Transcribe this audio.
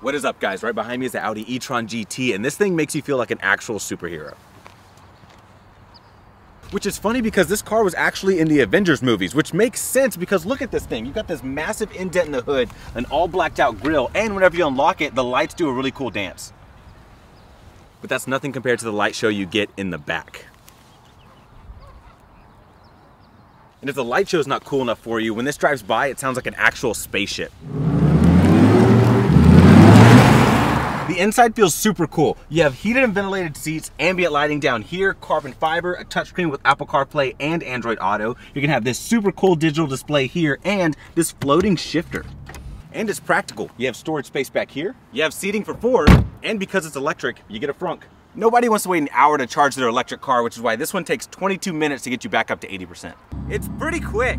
What is up guys? Right behind me is the Audi e-tron GT and this thing makes you feel like an actual superhero. Which is funny because this car was actually in the Avengers movies, which makes sense because look at this thing. You've got this massive indent in the hood, an all blacked out grille, and whenever you unlock it, the lights do a really cool dance. But that's nothing compared to the light show you get in the back. And if the light show is not cool enough for you, when this drives by, it sounds like an actual spaceship. Inside feels super cool. You have heated and ventilated seats, ambient lighting down here, carbon fiber, a touchscreen with Apple CarPlay and Android Auto. You can have this super cool digital display here and this floating shifter. And it's practical. You have storage space back here, you have seating for four, and because it's electric, you get a frunk. Nobody wants to wait an hour to charge their electric car, which is why this one takes 22 minutes to get you back up to 80%. It's pretty quick.